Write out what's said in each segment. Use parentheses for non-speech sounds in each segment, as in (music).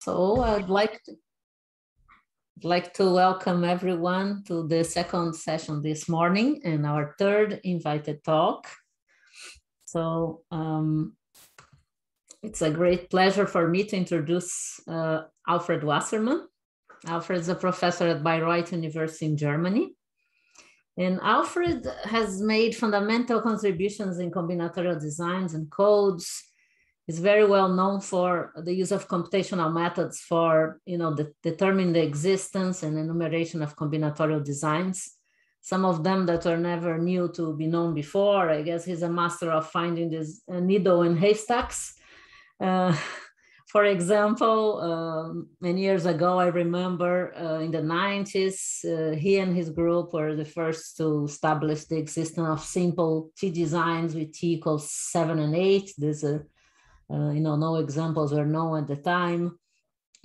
So I'd like to, like to welcome everyone to the second session this morning and our third invited talk. So um, it's a great pleasure for me to introduce uh, Alfred Wassermann. Alfred is a professor at Bayreuth University in Germany. And Alfred has made fundamental contributions in combinatorial designs and codes. He's very well known for the use of computational methods for, you know, de determining the existence and enumeration of combinatorial designs. Some of them that were never new to be known before. I guess he's a master of finding this uh, needle in haystacks. Uh, (laughs) for example, um, many years ago, I remember uh, in the 90s, uh, he and his group were the first to establish the existence of simple T designs with T equals seven and eight. There's a, uh, you know, no examples were known at the time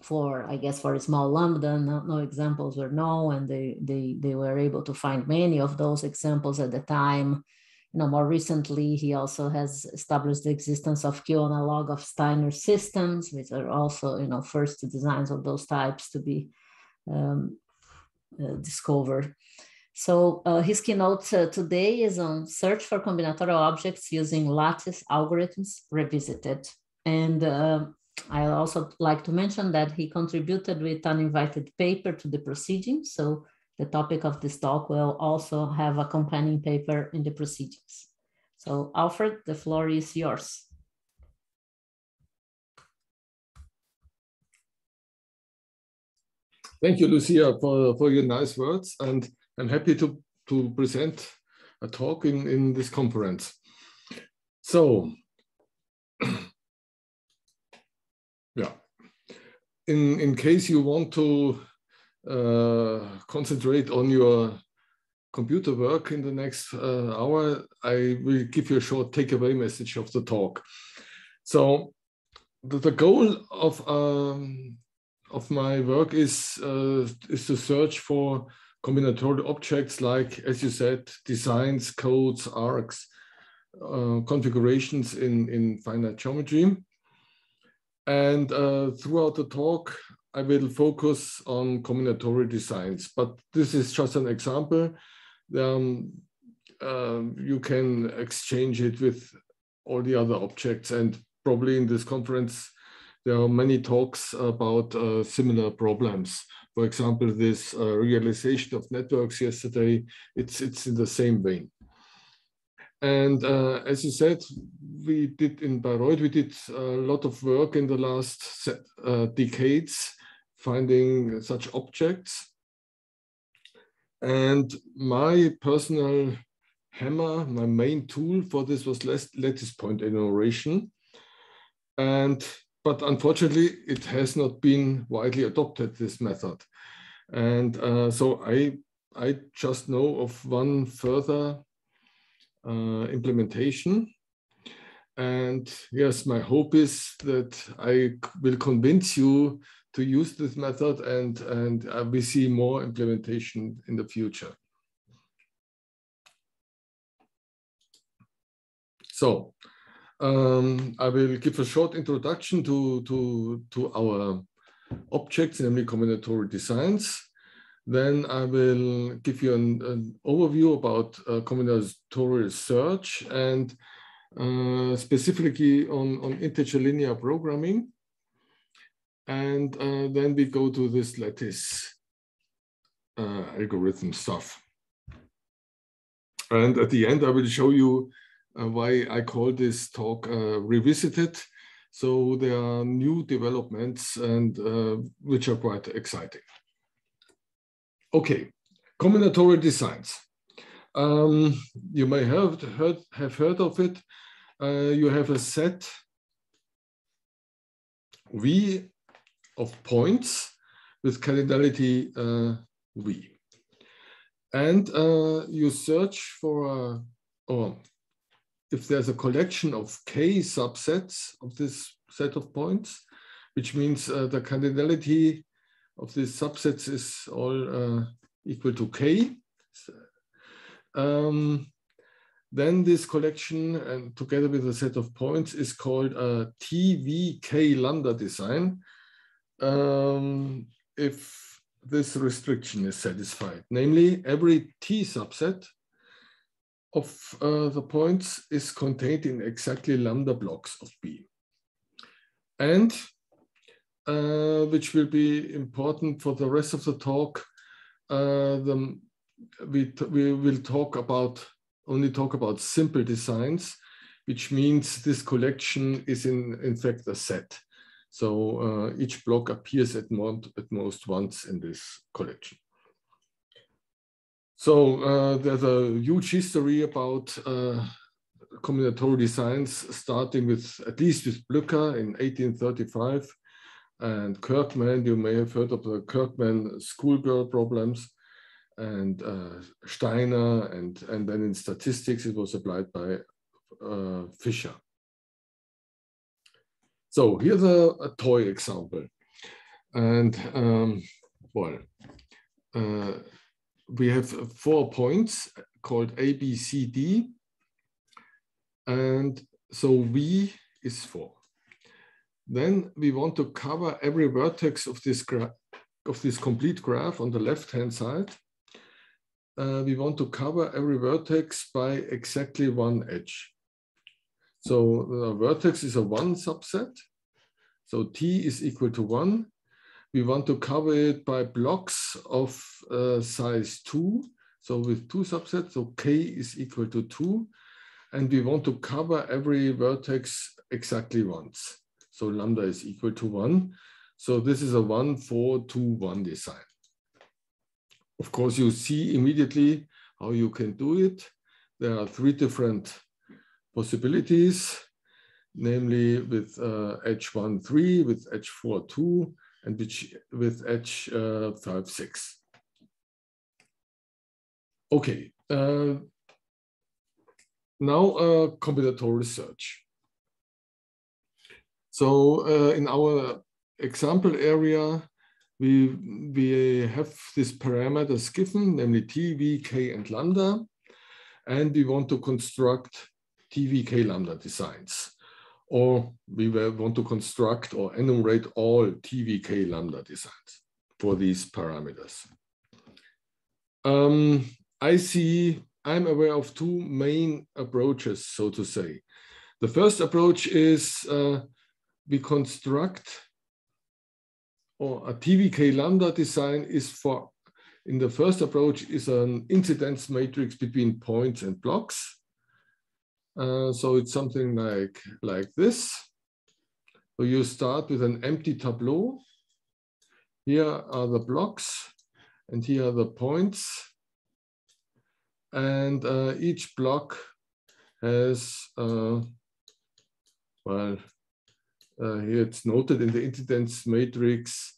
for, I guess, for a small lambda, no, no examples were known, and they, they, they were able to find many of those examples at the time you know, more recently, he also has established the existence of Q-analog of Steiner systems, which are also, you know, first designs of those types to be um, uh, discovered. So uh, his keynote uh, today is on search for combinatorial objects using lattice algorithms revisited. And uh, I also like to mention that he contributed with an invited paper to the proceedings. So the topic of this talk will also have a companion paper in the proceedings. So Alfred, the floor is yours. Thank you, Lucia, for, for your nice words. And I'm happy to, to present a talk in, in this conference. So, (clears throat) yeah, in, in case you want to uh, concentrate on your computer work in the next uh, hour, I will give you a short takeaway message of the talk. So the, the goal of um, of my work is uh, is to search for combinatorial objects like, as you said, designs, codes, arcs, uh, configurations in in finite geometry. And uh, throughout the talk, I will focus on combinatorial designs, but this is just an example. Um, uh, you can exchange it with all the other objects and probably in this conference, there are many talks about uh, similar problems. For example, this uh, realization of networks yesterday, it's, it's in the same vein. And uh, as you said, we did in Bayreuth, we did a lot of work in the last uh, decades finding such objects. And my personal hammer, my main tool for this was lattice point enumeration. And, but unfortunately, it has not been widely adopted, this method. And uh, so I, I just know of one further uh, implementation. And yes, my hope is that I will convince you to use this method and, and uh, we see more implementation in the future. So um, I will give a short introduction to, to, to our objects, namely combinatorial designs. Then I will give you an, an overview about uh, combinatorial search and uh, specifically on, on integer linear programming. And uh, then we go to this lattice uh, algorithm stuff. And at the end, I will show you uh, why I call this talk uh, revisited. So there are new developments and uh, which are quite exciting. Okay, combinatorial designs. Um, you may have heard, have heard of it. Uh, you have a set V of points with cardinality uh, V. And uh, you search for, a, or if there's a collection of k subsets of this set of points, which means uh, the cardinality of these subsets is all uh, equal to k. Um, then this collection and together with a set of points is called a TVK lambda design um, if this restriction is satisfied. Namely, every T subset of uh, the points is contained in exactly lambda blocks of B. And uh, which will be important for the rest of the talk, uh, the, we, we will talk about, only talk about simple designs, which means this collection is in, in fact a set. So uh, each block appears at, at most once in this collection. So uh, there's a huge history about uh, combinatorial designs, starting with at least with Plücker in 1835, and Kirkman. You may have heard of the Kirkman schoolgirl problems, and uh, Steiner, and and then in statistics it was applied by uh, Fisher. So here's a, a toy example, and um, well. Uh, we have four points called A, B, C, D. And so V is four. Then we want to cover every vertex of this of this complete graph on the left-hand side. Uh, we want to cover every vertex by exactly one edge. So the vertex is a one subset. So T is equal to one we want to cover it by blocks of uh, size two. So with two subsets, so K is equal to two. And we want to cover every vertex exactly once. So lambda is equal to one. So this is a one, four, two, one design. Of course, you see immediately how you can do it. There are three different possibilities, namely with uh, H1, 3, with H4, 2, and which with edge uh, 5, 6. Okay, uh, now uh, combinatorial search. So uh, in our example area, we, we have these parameters given, namely t, v, k, and lambda, and we want to construct t, v, k, lambda designs or we want to construct or enumerate all TVK lambda designs for these parameters. Um, I see, I'm aware of two main approaches, so to say. The first approach is uh, we construct or a TVK lambda design is for, in the first approach is an incidence matrix between points and blocks. Uh, so it's something like, like this. So you start with an empty tableau. Here are the blocks and here are the points. And uh, each block has, uh, well, uh, here it's noted in the incidence matrix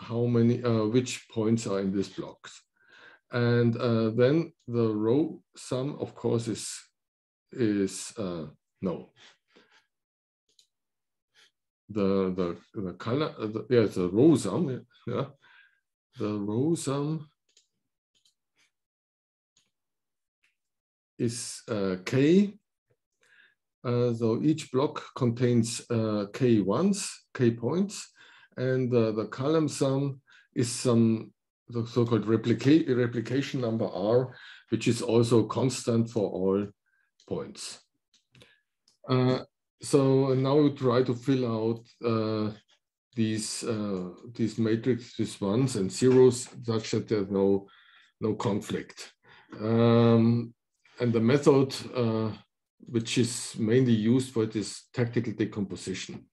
how many, uh, which points are in this blocks. And then the row sum, of course, is is uh, no. The the the color uh, the, yeah the row sum yeah the row sum is uh, k. Uh, so each block contains uh, k ones, k points, and uh, the column sum is some the so-called replica replication number r, which is also constant for all points. Uh, so now we try to fill out uh, these uh, these matrices ones and zeros such that there's no no conflict. Um, and the method which is mainly used for this tactical decomposition.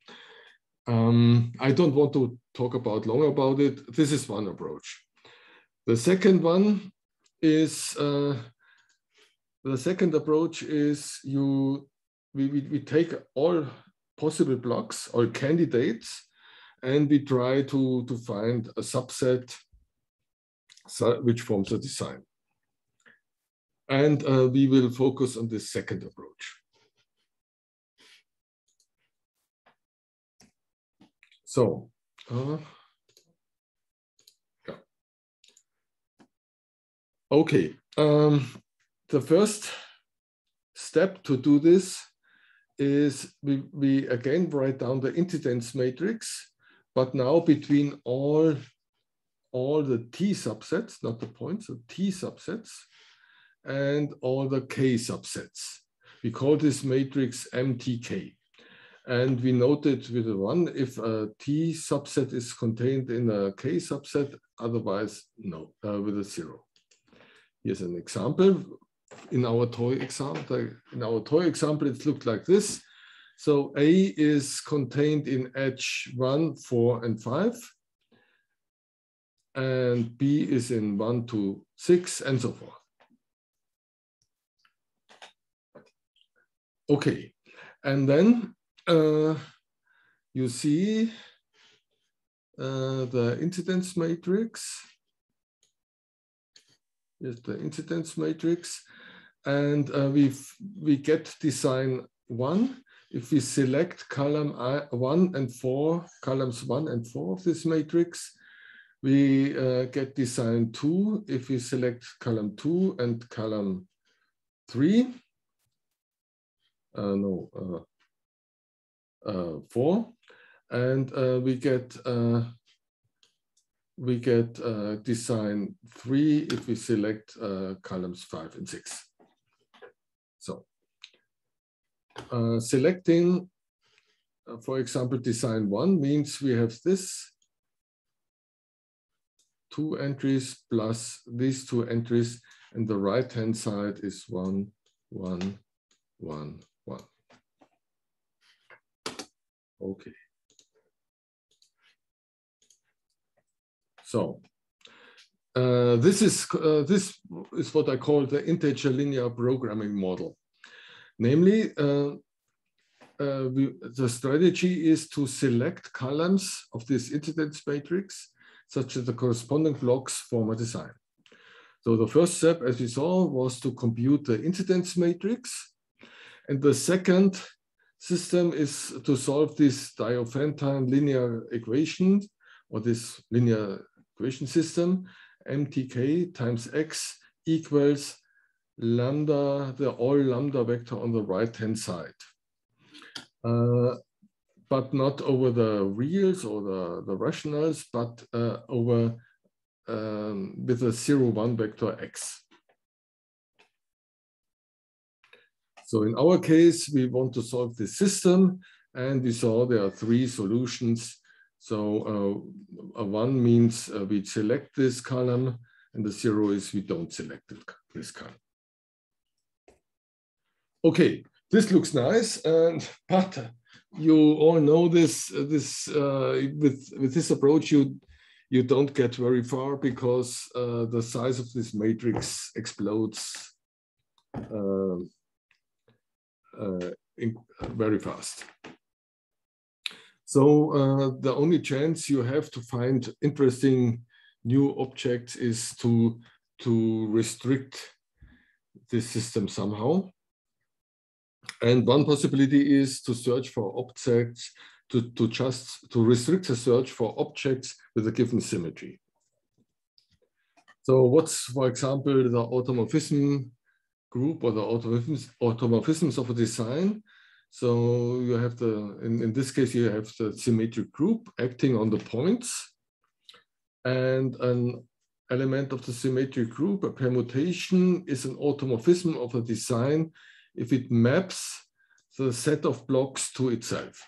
Um, I don't want to talk about long about it. This is one approach. The second one is uh, the second approach is you we, we, we take all possible blocks or candidates and we try to, to find a subset which forms a design. And uh, we will focus on this second approach. So, uh, yeah. Okay. Um, the first step to do this is we, we again write down the incidence matrix but now between all, all the T subsets, not the points, the T subsets, and all the K subsets. We call this matrix MTK. And we noted with a one if a T subset is contained in a K subset, otherwise no, uh, with a zero. Here's an example. In our toy example, in our toy example, it looked like this. So A is contained in edge one, four, and five. And B is in one to six, and so forth. Okay, and then uh, you see uh, the incidence matrix. Here's the incidence matrix. And uh, we we get design one. If we select column I, one and four, columns one and four of this matrix, we uh, get design two. If we select column two and column three, uh, no, uh, uh, four, and uh, we get we get design three if we select columns five and six. So selecting, for example, design one means we have this two entries plus these two entries, and the right-hand side is one, one, one, one. Okay. So uh, this is uh, this is what I call the integer linear programming model. Namely, uh, uh we, the strategy is to select columns of this incidence matrix, such as the corresponding blocks form a design. So the first step, as we saw, was to compute the incidence matrix. And the second system is to solve this Diophantine linear equation or this linear equation system, mtk times x equals lambda, the all lambda vector on the right-hand side. Uh, but not over the reals or the, the rationals, but uh, over um, with a zero one vector x. So in our case, we want to solve this system and we saw there are three solutions. So uh, one means uh, we select this column and the zero is we don't select this column. Okay, this looks nice, and but you all know this. This uh, with with this approach, you you don't get very far because uh, the size of this matrix explodes uh, uh, in, very fast. So uh, the only chance you have to find interesting new objects is to, to restrict this system somehow. And one possibility is to search for objects, to, to just to restrict the search for objects with a given symmetry. So what's, for example, the automorphism group or the automorphisms, automorphisms of a design. So you have the, in, in this case, you have the symmetric group acting on the points and an element of the symmetric group, a permutation is an automorphism of a design if it maps the set of blocks to itself.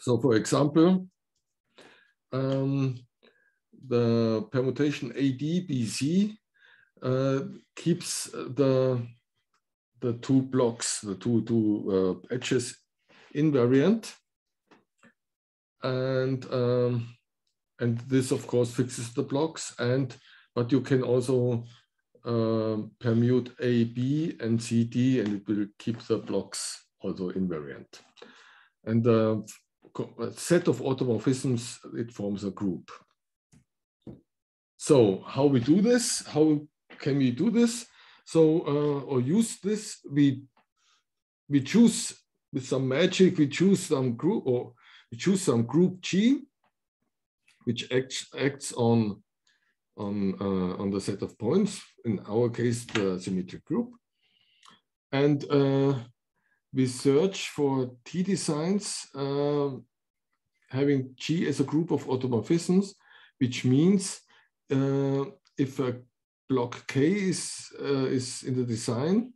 So for example, um, the permutation ADBC uh, keeps the the two blocks, the two two uh, edges invariant, and um, and this of course fixes the blocks. And but you can also uh, permute A, B, and C, D, and it will keep the blocks also invariant. And the set of automorphisms it forms a group. So how we do this? How can we do this? So, uh, or use this, we, we choose with some magic, we choose some group or we choose some group G, which acts, acts on, on, uh, on the set of points, in our case, the symmetric group. And uh, we search for T designs uh, having G as a group of automorphisms, which means if a block K is, is in the design,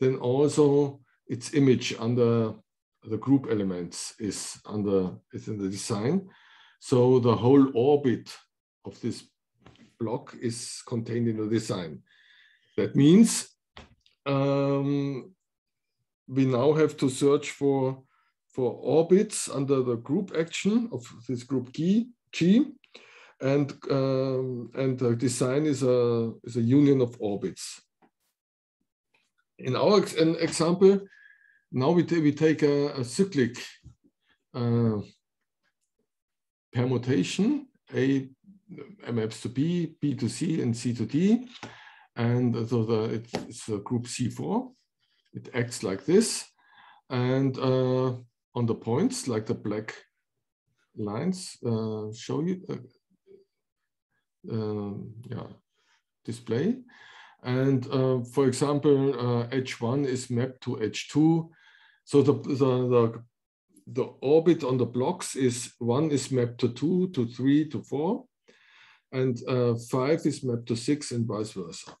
then also its image under the group elements is under is in the design. So the whole orbit of this block is contained in the design. That means um, we now have to search for for orbits under the group action of this group G, G and um, and the design is a is a union of orbits. In our ex example, now we, we take a, a cyclic uh, permutation, A maps to B, B to C, and C to D. And so the, it's a group C4. It acts like this. And uh, on the points, like the black lines uh, show you, uh, um, yeah, display. And uh, for example, H1 uh, is mapped to H2 so the, the, the, the orbit on the blocks is one is mapped to two, to three, to four, and uh, five is mapped to six and vice versa.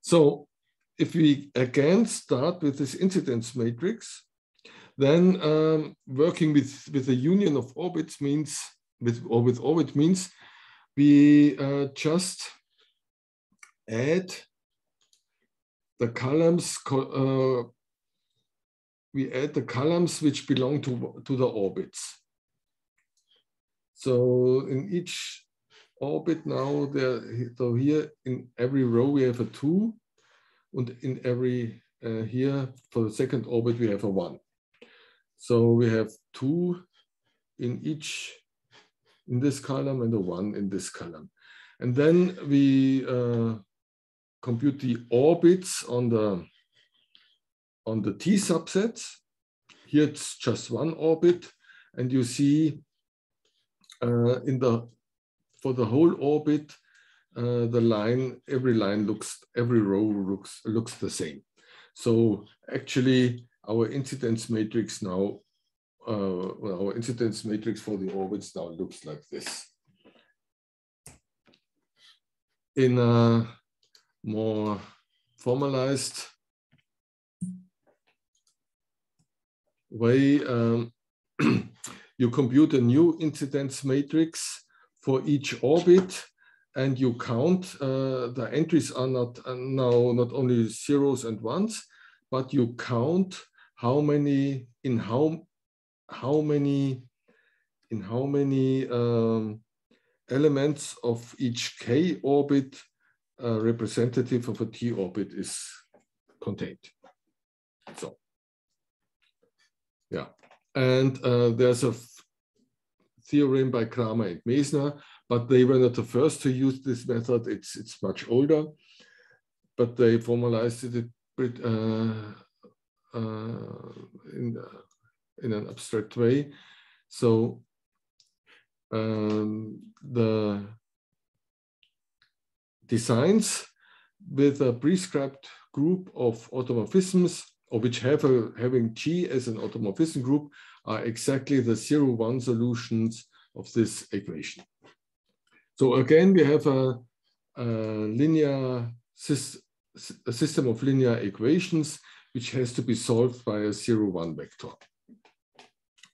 So if we again start with this incidence matrix, then um, working with, with a union of orbits means, with, or with orbit means, we uh, just add the columns uh, we add the columns which belong to, to the orbits. So in each orbit now, there, so here in every row we have a two, and in every uh, here for the second orbit we have a one. So we have two in each in this column and a one in this column. And then we uh, compute the orbits on the on the T subsets. Here it's just one orbit, and you see uh, in the for the whole orbit, uh, the line, every line looks, every row looks looks the same. So actually, our incidence matrix now, uh, our incidence matrix for the orbits now looks like this. In a more formalized way um, (clears throat) you compute a new incidence matrix for each orbit and you count uh, the entries are not uh, now not only zeros and ones but you count how many in how how many in how many um, elements of each k orbit uh, representative of a t orbit is contained. So yeah, and uh, there's a theorem by Kramer and Mesner, but they were not the first to use this method. It's it's much older, but they formalized it uh, uh, in uh, in an abstract way. So um, the designs with a prescribed group of automorphisms or which have a, having G as an automorphism group are exactly the zero one solutions of this equation. So again, we have a, a linear a system of linear equations which has to be solved by a zero one vector.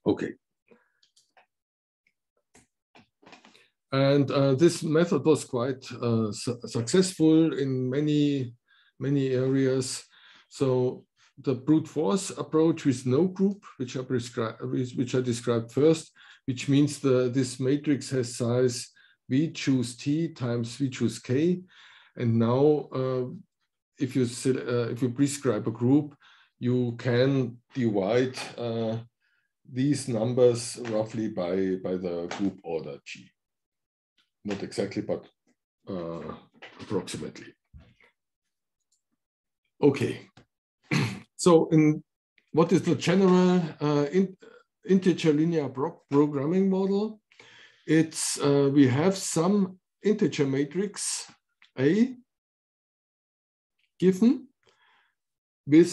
Okay. And uh, this method was quite uh, su successful in many, many areas. So the brute force approach with no group, which I, which I described first, which means the, this matrix has size V choose T times V choose K. And now uh, if, you, uh, if you prescribe a group, you can divide uh, these numbers roughly by, by the group order G. Not exactly, but uh, approximately. Okay, so in what is the general uh, in, integer linear pro programming model? It's uh, we have some integer matrix A given with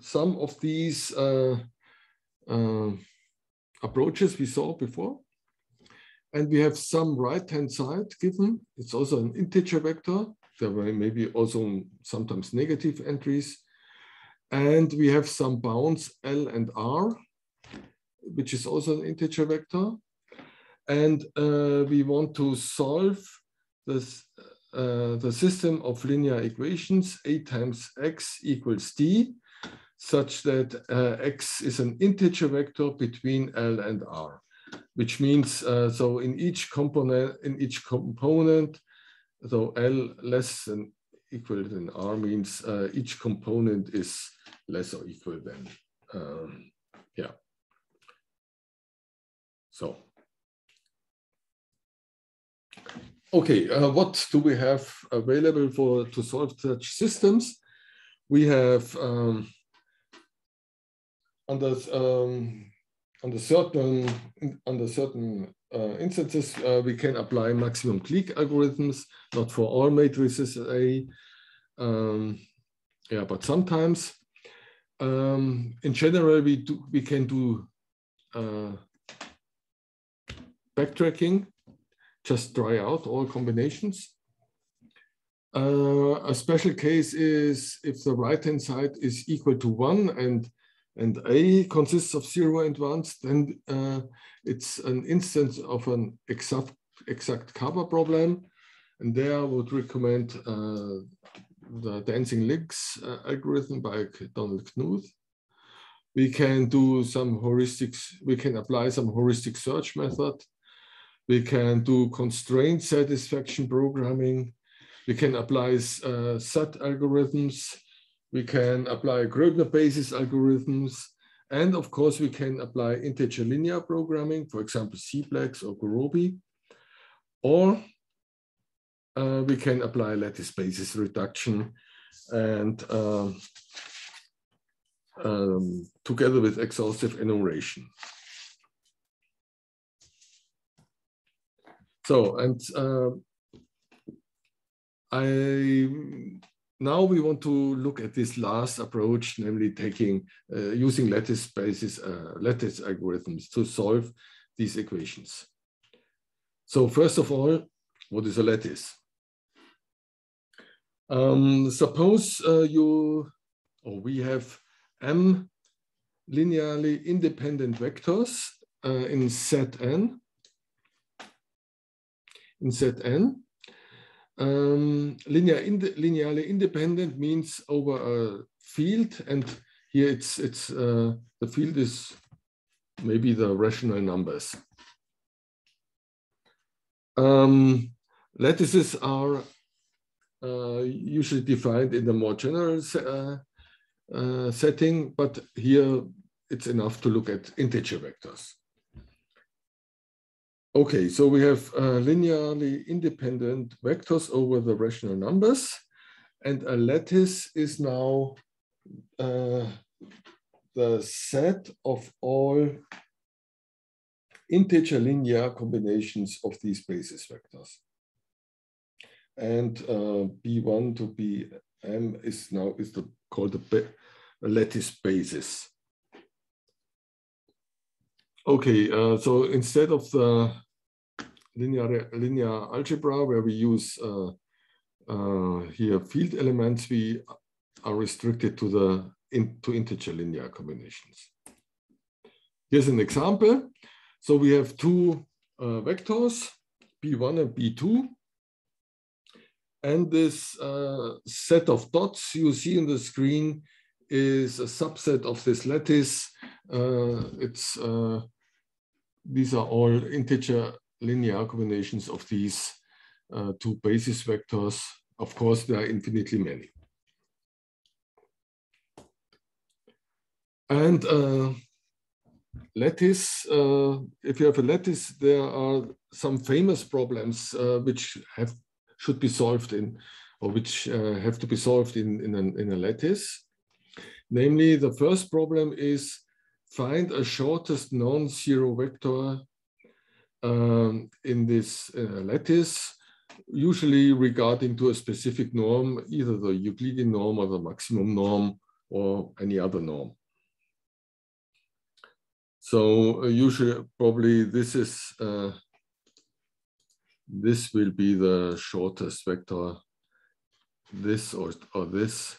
some of these uh, uh approaches we saw before. And we have some right-hand side given. It's also an integer vector. There may be also sometimes negative entries. And we have some bounds L and R, which is also an integer vector. And uh, we want to solve this, uh, the system of linear equations, A times X equals D, such that uh, X is an integer vector between L and R which means uh, so in each component in each component so L less than equal than R means uh, each component is less or equal than um, yeah. So. Okay uh, what do we have available for to solve such systems? We have um, under um, under certain under certain uh, instances, uh, we can apply maximum clique algorithms, not for all matrices A. Um, yeah, but sometimes. Um, in general, we do we can do uh, backtracking, just try out all combinations. Uh, a special case is if the right-hand side is equal to one and and A consists of zero and ones, then uh, it's an instance of an exact, exact cover problem. And there I would recommend uh, the dancing links uh, algorithm by Donald Knuth. We can do some heuristics, we can apply some heuristic search method. We can do constraint satisfaction programming. We can apply uh, SAT algorithms we can apply Gröbner basis algorithms. And of course, we can apply integer linear programming, for example, CPLEX or Gurobi. Or uh, we can apply lattice basis reduction and uh, um, together with exhaustive enumeration. So, and uh, I now we want to look at this last approach, namely taking uh, using lattice basis uh, lattice algorithms to solve these equations. So first of all, what is a lattice? Um, suppose uh, you or we have m linearly independent vectors uh, in Zn in Zn um, linear ind linearly independent means over a field, and here it's it's uh, the field is maybe the rational numbers. Um, lattices are uh, usually defined in the more general uh, uh, setting, but here it's enough to look at integer vectors. Okay, so we have uh, linearly independent vectors over the rational numbers, and a lattice is now uh, the set of all integer linear combinations of these basis vectors. And uh, B1 to Bm is now is the, called the lattice basis. Okay, uh, so instead of the linear, linear algebra where we use uh, uh, here field elements, we are restricted to the in, to integer linear combinations. Here's an example. So we have two uh, vectors, B1 and B2. And this uh, set of dots you see on the screen is a subset of this lattice. Uh, it's uh, these are all integer linear combinations of these uh, two basis vectors. Of course, there are infinitely many. And uh, lattice, uh, if you have a lattice, there are some famous problems uh, which have should be solved in, or which have to be solved in, in, an, in a lattice. Namely, the first problem is find a shortest non-zero vector um, in this uh, lattice, usually regarding to a specific norm, either the Euclidean norm or the maximum norm or any other norm. So uh, usually, probably this is, uh, this will be the shortest vector. This or, or this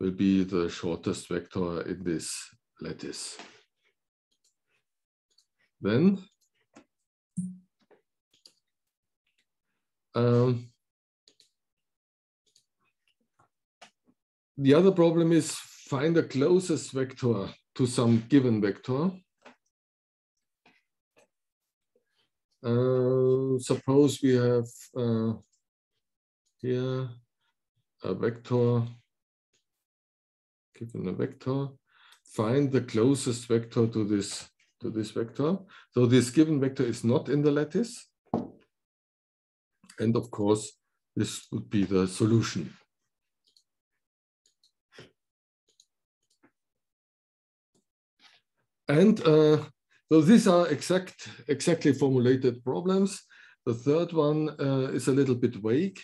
will be the shortest vector in this lattice. Then um, the other problem is find the closest vector to some given vector. Uh, suppose we have uh, here a vector, given a vector, find the closest vector to this to this vector. So this given vector is not in the lattice. And of course, this would be the solution. And uh, so these are exact, exactly formulated problems. The third one uh, is a little bit vague.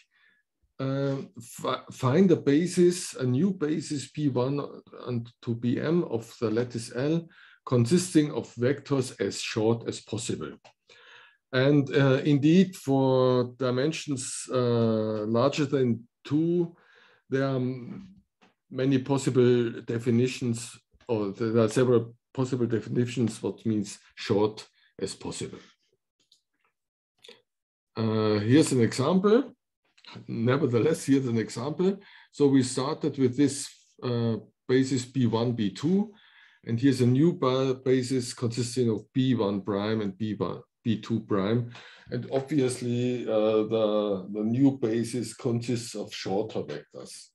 Uh, find a basis, a new basis P1 and to Pm of the lattice L consisting of vectors as short as possible. And uh, indeed, for dimensions uh, larger than two, there are many possible definitions, or there are several possible definitions what means short as possible. Uh, here's an example. Nevertheless, here's an example. So we started with this uh, basis B1, B2, and here's a new basis consisting of B1 prime and B1, B2 prime. And obviously uh, the, the new basis consists of shorter vectors.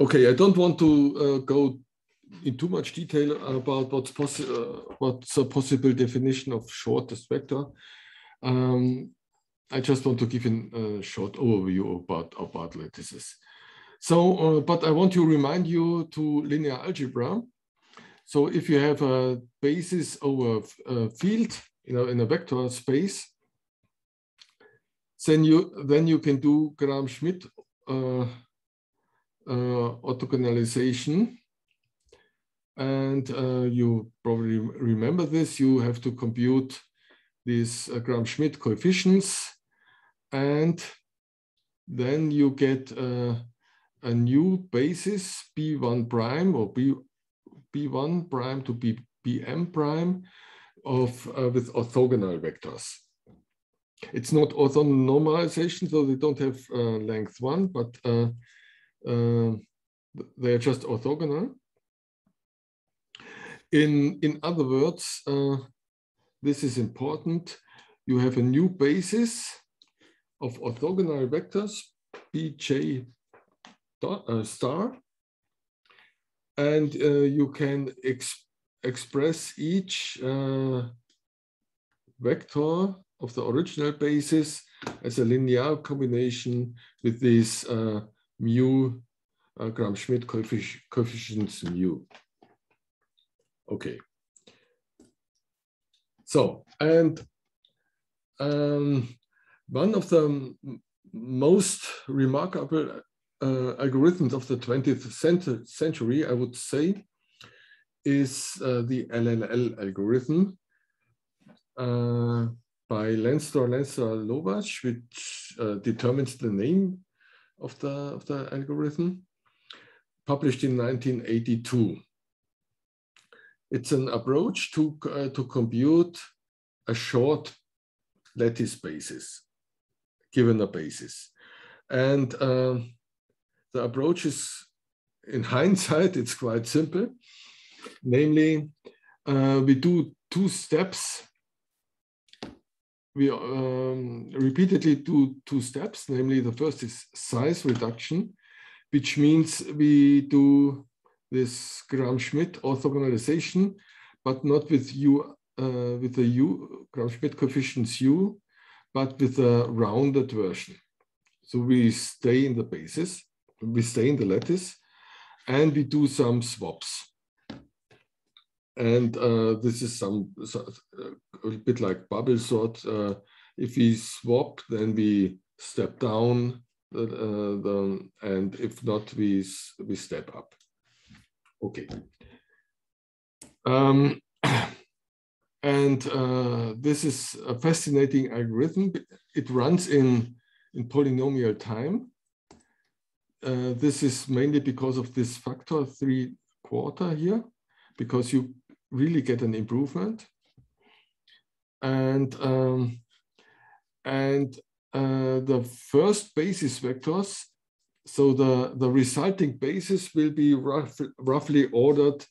Okay, I don't want to uh, go in too much detail about what's, possi uh, what's a possible definition of shortest vector. Um, I just want to give a short overview about, about lattices. So, uh, but I want to remind you to linear algebra. So if you have a basis over a field, you know, in a vector space, then you then you can do Gram-Schmidt uh, uh, orthogonalization. And uh, you probably remember this. You have to compute these uh, Gram-Schmidt coefficients, and then you get uh, a new basis B1 prime or B, B1 prime to B, BM prime of uh, with orthogonal vectors. It's not orthonormalization, so they don't have uh, length one, but uh, uh they're just orthogonal. In, in other words, uh, this is important. You have a new basis of orthogonal vectors, Bj uh, star. And uh, you can ex express each uh, vector of the original basis as a linear combination with these uh, mu uh, Gram-Schmidt coeffic coefficients mu. Okay. So, and um, one of the most remarkable uh, algorithms of the 20th century, I would say, is uh, the LLL algorithm uh, by Lenstra Lenstra Lovász, which uh, determines the name of the, of the algorithm, published in 1982. It's an approach to, uh, to compute a short lattice basis, given a basis. And um, the approach is, in (laughs) hindsight, it's quite simple. Namely, uh, we do two steps. We um, repeatedly do two steps. Namely, the first is size reduction, which means we do this Gram-Schmidt orthogonalization, but not with u uh, with the u Gram-Schmidt coefficients u, but with a rounded version. So we stay in the basis we stay in the lattice and we do some swaps. And uh, this is some so, uh, a bit like bubble sort. Uh, if we swap, then we step down, the, uh, the, and if not, we we step up. Okay. Um, and uh, this is a fascinating algorithm. It runs in, in polynomial time. Uh, this is mainly because of this factor three quarter here, because you really get an improvement. And, um, and uh, the first basis vectors, so the, the resulting basis will be rough, roughly ordered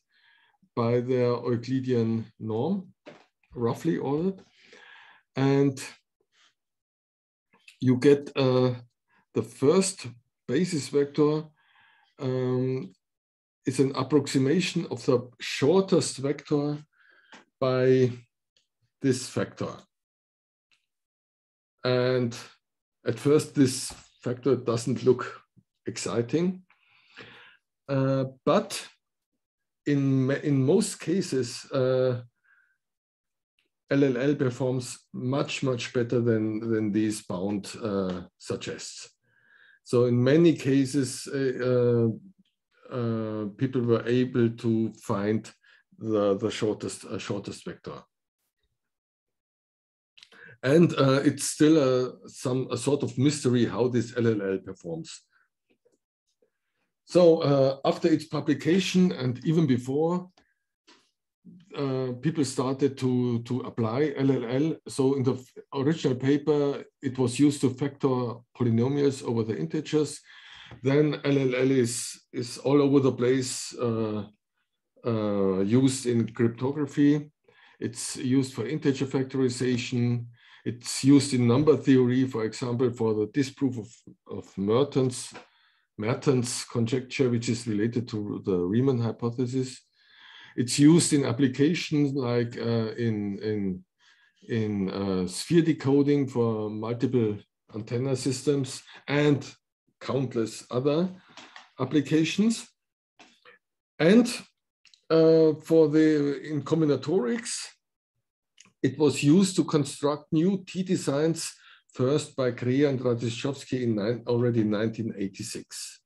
by their Euclidean norm, roughly ordered. And you get uh, the first basis vector um, is an approximation of the shortest vector by this factor. And at first, this factor doesn't look exciting. Uh, but in, in most cases, uh, LLL performs much, much better than, than these bound uh, suggests. So in many cases, uh, uh, people were able to find the, the shortest, uh, shortest vector. And uh, it's still a, some, a sort of mystery how this LLL performs. So uh, after its publication and even before, uh, people started to, to apply LLL. So in the original paper, it was used to factor polynomials over the integers. Then LLL is, is all over the place, uh, uh, used in cryptography. It's used for integer factorization. It's used in number theory, for example, for the disproof of, of Mertens', Mertens' conjecture, which is related to the Riemann hypothesis. It's used in applications like uh, in, in, in uh, sphere decoding for multiple antenna systems and countless other applications. And uh, for the in combinatorics, it was used to construct new T designs first by Kreher and Radziszowski in nine, already 1986.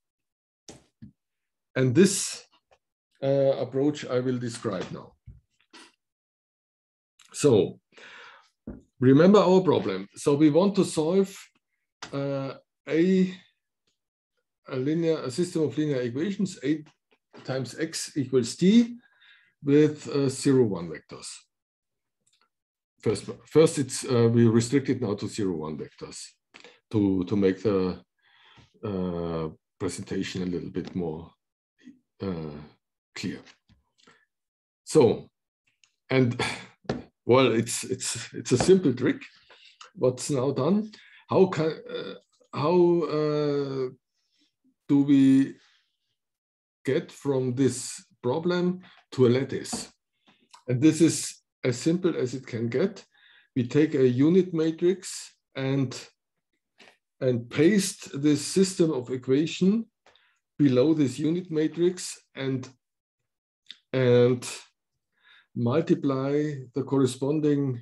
And this uh, approach I will describe now. So remember our problem. So we want to solve uh, a, a linear a system of linear equations, a times x equals t with uh, zero one vectors. First, first it's uh, we restrict it now to zero one vectors to to make the uh, presentation a little bit more uh, clear. So, and (sighs) well, it's it's it's a simple trick. What's now done? How can uh, how uh, do we get from this problem to a lattice? And this is as simple as it can get. We take a unit matrix and and paste this system of equation below this unit matrix and and multiply the corresponding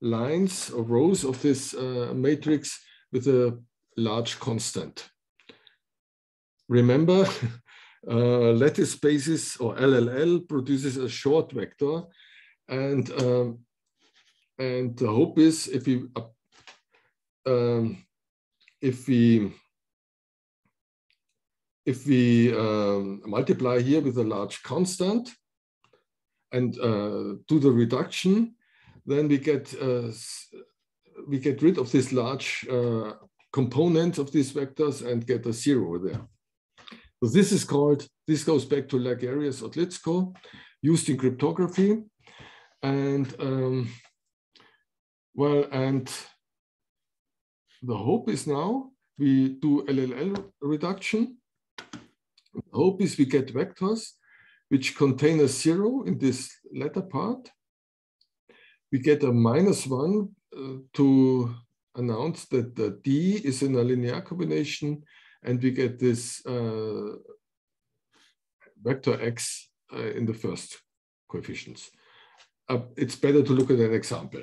lines or rows of this uh, matrix with a large constant. Remember, (laughs) uh, lattice spaces or LLL produces a short vector and um, and the hope is if we uh, um, if we if we um, multiply here with a large constant and uh, do the reduction, then we get uh, we get rid of this large uh, component of these vectors and get a zero there. So this is called, this goes back to Lagarias-Odlyzko, used in cryptography. And um, well, and the hope is now we do LLL reduction hope is we get vectors which contain a zero in this latter part. We get a minus one uh, to announce that the D is in a linear combination and we get this uh, vector X uh, in the first coefficients. Uh, it's better to look at an example.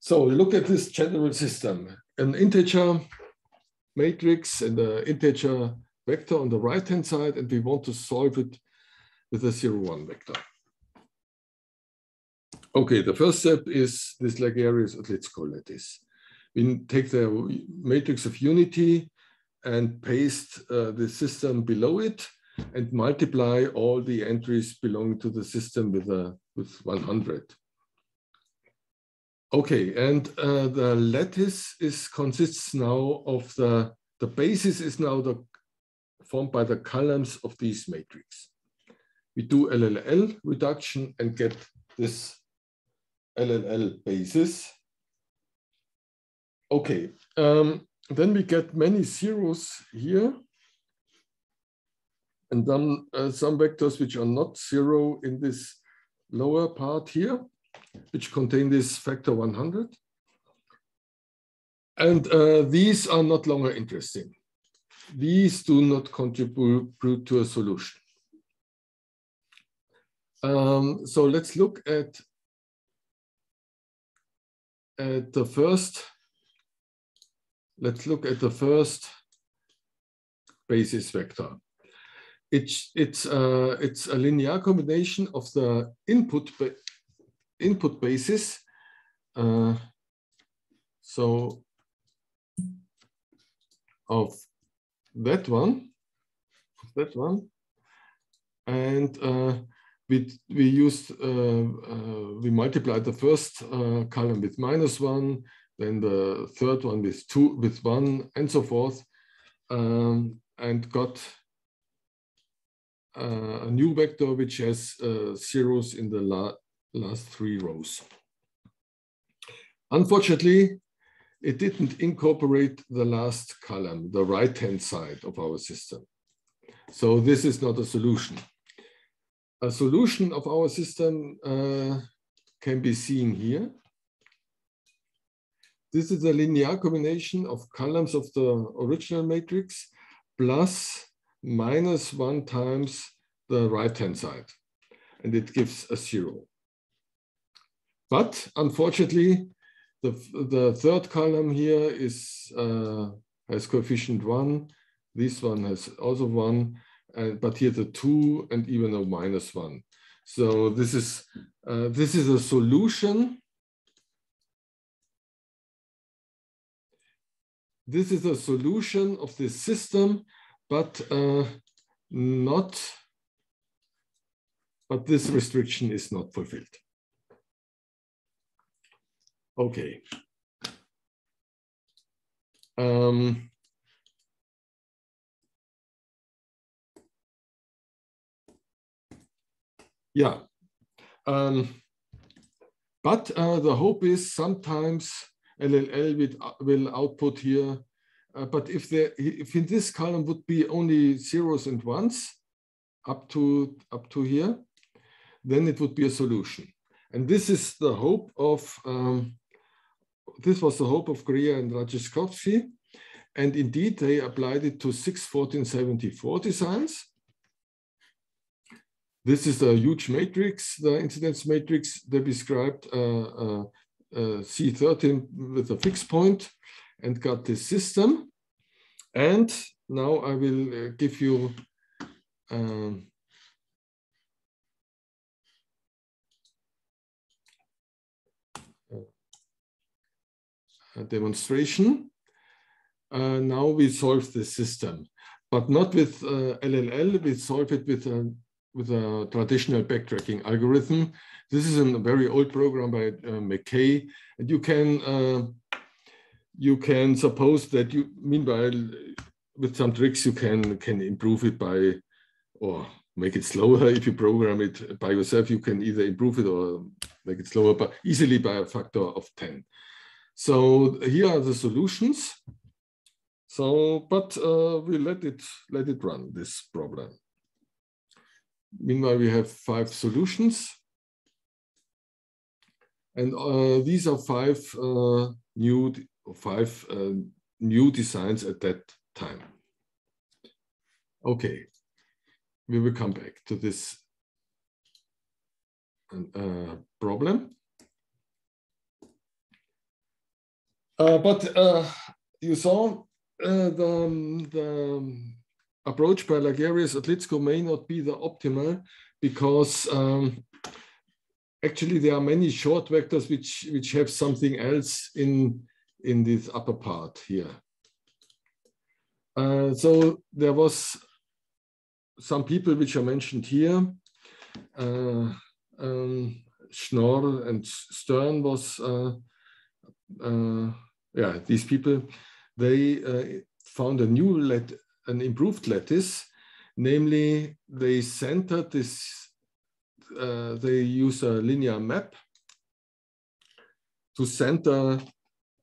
So look at this general system, an integer matrix and an integer vector on the right-hand side, and we want to solve it with a zero one vector. Okay, the first step is this Lagarias, let's call it this. We take the matrix of unity and paste uh, the system below it and multiply all the entries belonging to the system with, a, with 100. Okay, and uh, the lattice is consists now of the, the basis is now the formed by the columns of these matrix. We do LLL reduction and get this LLL basis. Okay, um, then we get many zeros here and then uh, some vectors which are not zero in this lower part here, which contain this factor 100. And uh, these are not longer interesting. These do not contribute to a solution. Um, so let's look at, at the first, let's look at the first basis vector. It's, it's, uh, it's a linear combination of the input, input basis. Uh, so of that one, that one, and uh, we we used uh, uh, we multiplied the first uh, column with minus one, then the third one with two with one, and so forth, um, and got a new vector which has zeros in the la last three rows. Unfortunately, it didn't incorporate the last column, the right-hand side of our system. So this is not a solution. A solution of our system uh, can be seen here. This is a linear combination of columns of the original matrix plus minus one times the right-hand side. And it gives a zero. But unfortunately, the, the third column here is uh, has coefficient one. This one has also one, uh, but here the two and even a minus one. So this is uh, this is a solution. This is a solution of this system, but uh, not. But this restriction is not fulfilled. Okay. Um, yeah. Um, but uh, the hope is sometimes LLL will, will output here. Uh, but if there, if in this column would be only zeros and ones up to up to here, then it would be a solution. And this is the hope of um, this was the hope of Kreher and Radziszowski. And indeed, they applied it to six 1474 designs. This is a huge matrix, the incidence matrix. They described uh, uh, uh, C13 with a fixed point and got this system. And now I will uh, give you um, demonstration. Uh, now we solve the system, but not with LLL. Uh, we solve it with a, with a traditional backtracking algorithm. This is a very old program by uh, McKay, and you can you can suppose that you meanwhile with some tricks you can can improve it by or make it slower (laughs) if you program it by yourself you can either improve it or make it slower but easily by a factor of 10 so here are the solutions. So, but uh, we let it let it run this problem. Meanwhile, we have five solutions, and uh, these are five uh, new five uh, new designs at that time. Okay, we will come back to this uh, problem. Uh, but uh, you saw uh, the, the approach by Lagarias Odlyzko may not be the optimal because um, actually there are many short vectors which, which have something else in, in this upper part here. Uh, so there was some people which are mentioned here. Uh, um, Schnorr and Stern was, uh, uh yeah, these people, they uh, found a new let an improved lattice, namely they centered this, uh, they use a linear map to center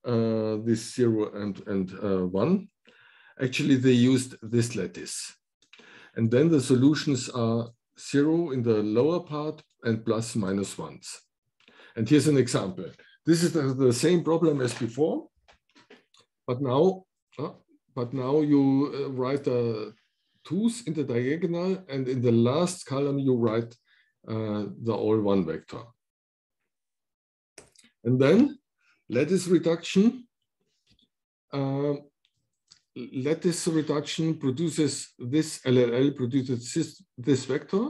uh, this zero and, and uh, one. Actually, they used this lattice. And then the solutions are zero in the lower part and plus minus ones. And here's an example. This is the, the same problem as before, but now uh, but now you uh, write the twos in the diagonal and in the last column you write uh, the all one vector. And then lattice reduction. Uh, lattice reduction produces this LLL produces this, this vector.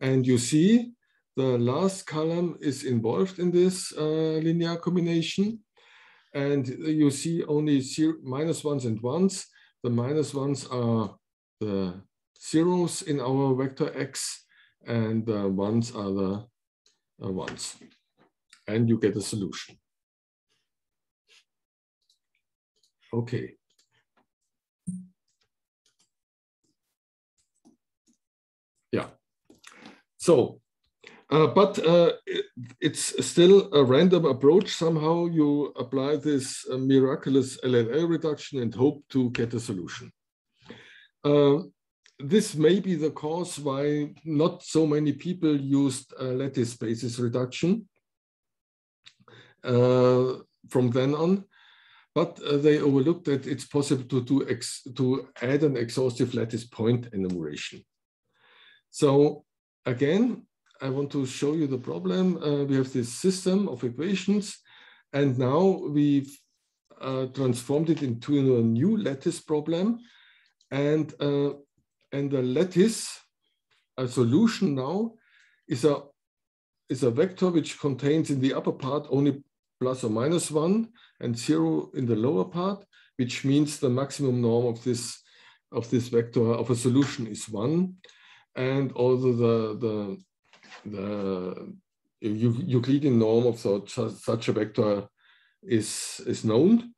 And you see the last column is involved in this uh, linear combination. And you see only minus ones and ones. The minus ones are the zeros in our vector x, and the ones are the uh, ones. And you get a solution. Okay. Yeah. So uh, but uh, it, it's still a random approach. Somehow you apply this uh, miraculous LLL reduction and hope to get a solution. Uh, this may be the cause why not so many people used uh, lattice basis reduction from then on, but they overlooked that it's possible to, do to add an exhaustive lattice point enumeration. So again, I want to show you the problem. Uh, we have this system of equations, and now we've uh, transformed it into a new lattice problem. And, uh, and the lattice, a solution now, is a, is a vector which contains in the upper part only plus or minus one and zero in the lower part, which means the maximum norm of this, of this vector of a solution is one. And also the, the the Euclidean norm of such, such a vector is, is known.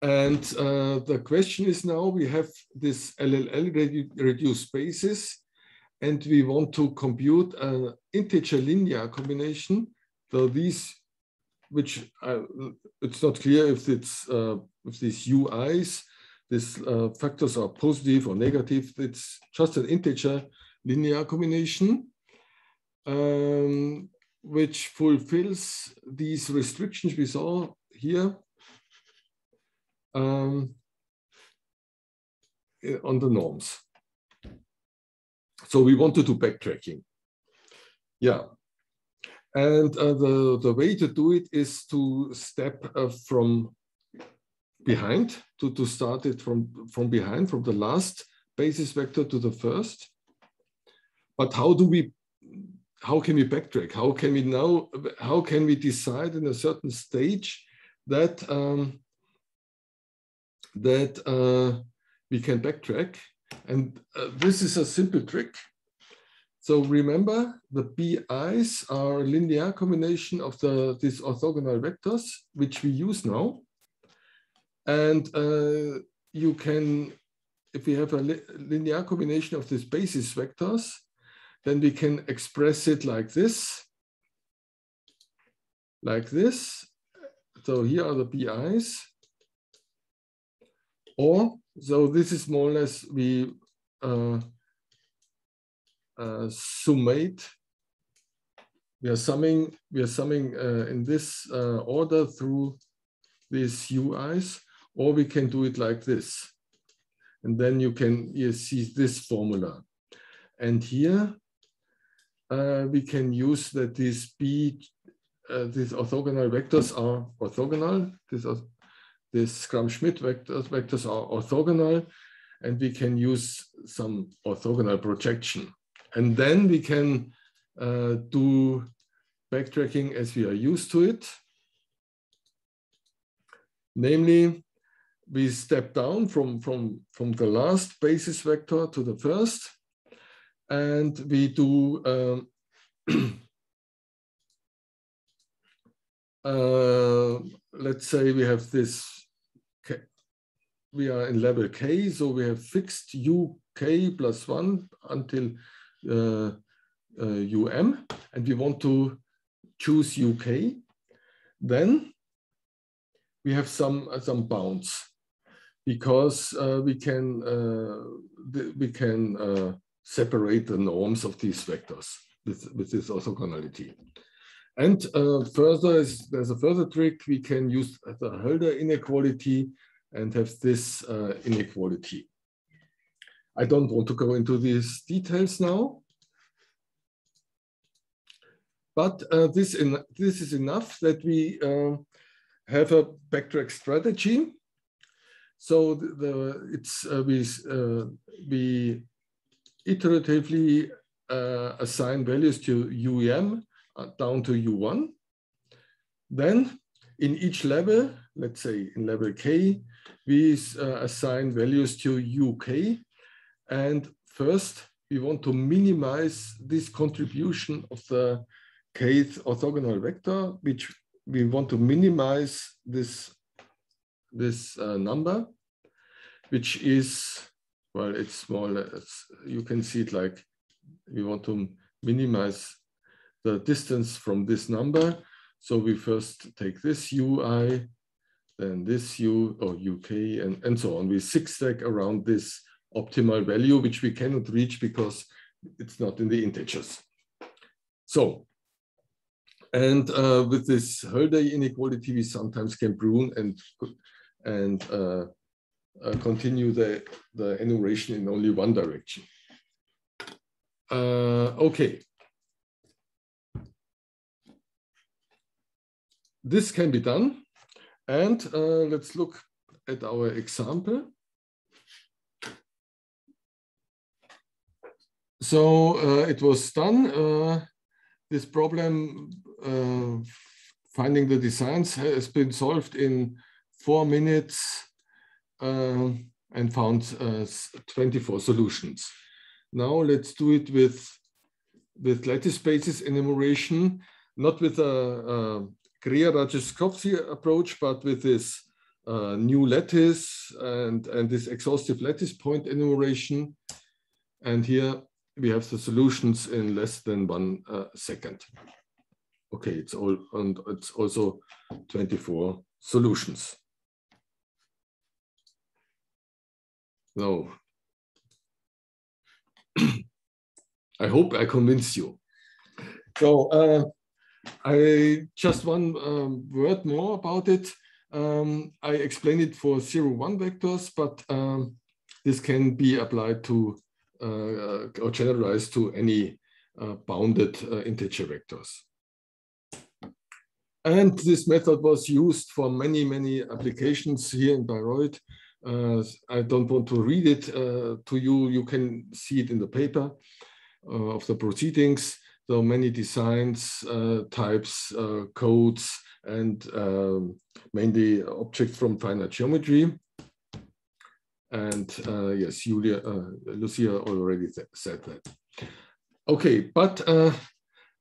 And uh, the question is now, we have this LLL redu reduced basis, and we want to compute an integer linear combination. So these, which uh, it's not clear if it's uh, if these UIs, these uh, factors are positive or negative. It's just an integer linear combination, um, which fulfills these restrictions we saw here um, on the norms. So we want to do backtracking. Yeah. And uh, the, the way to do it is to step uh, from behind, to, to start it from, from behind, from the last basis vector to the first. But how do we, how can we backtrack? How can we now, how can we decide in a certain stage that, um, that uh, we can backtrack? And uh, this is a simple trick. So remember, the BIs are linear combination of the these orthogonal vectors, which we use now. And uh, you can, if we have a li linear combination of these basis vectors, then we can express it like this, like this. So here are the BIs. Or, so this is more or less, we uh, uh, summate. We are summing, we are summing uh, in this uh, order through these UIs, or we can do it like this. And then you can you see this formula. And here uh, we can use that these B, uh, these orthogonal vectors are orthogonal. These, are, these Gram-Schmidt vectors, vectors are orthogonal. and we can use some orthogonal projection. And then we can uh, do backtracking as we are used to it. Namely, we step down from, from, from the last basis vector to the first, and we do um, (clears throat) uh, let's say we have this, we are in level k, so we have fixed uk plus one until uh, uh, um, and we want to choose uk. Then we have some some bounds because uh, we can uh, we can uh, separate the norms of these vectors with, with this orthogonality. And uh, further, is, there's a further trick. We can use the Hölder inequality and have this uh, inequality. I don't want to go into these details now. But uh, this, in, this is enough that we uh, have a backtrack strategy. So the, the it's uh, we, uh, we iteratively assign values to UEM uh, down to U1. Then in each level, let's say in level K, we uh, assign values to UK. And first, we want to minimize this contribution of the kth orthogonal vector, which we want to minimize this, this uh, number, which is, well, it's small. It's, you can see it like we want to minimize the distance from this number. So we first take this ui, then this u or uk, and, and so on. We zigzag around this optimal value, which we cannot reach because it's not in the integers. So, and uh, with this Hölder inequality, we sometimes can prune and, and uh, uh, continue the, the enumeration in only one direction. Uh, okay, this can be done. And uh, let's look at our example. So uh, it was done. Uh, this problem, uh, finding the designs, has been solved in four minutes and found uh, 24 solutions. Now let's do it with, with lattice spaces enumeration, not with a, a Kreher-Radziszowski approach, but with this uh, new lattice and, and this exhaustive lattice point enumeration. And here we have the solutions in less than one uh, second. Okay, it's all and it's also 24 solutions. No. (clears throat) I hope I convinced you. So uh, I just one um, word more about it. Um, I explained it for zero one vectors, but um, this can be applied to uh, or generalized to any uh, bounded uh, integer vectors. And this method was used for many, many applications here in Bayreuth. Uh, I don't want to read it uh, to you. You can see it in the paper uh, of the proceedings. So many designs, types, codes, and um, mainly objects from finite geometry. And yes, Julia, Lucia already said that. Okay, but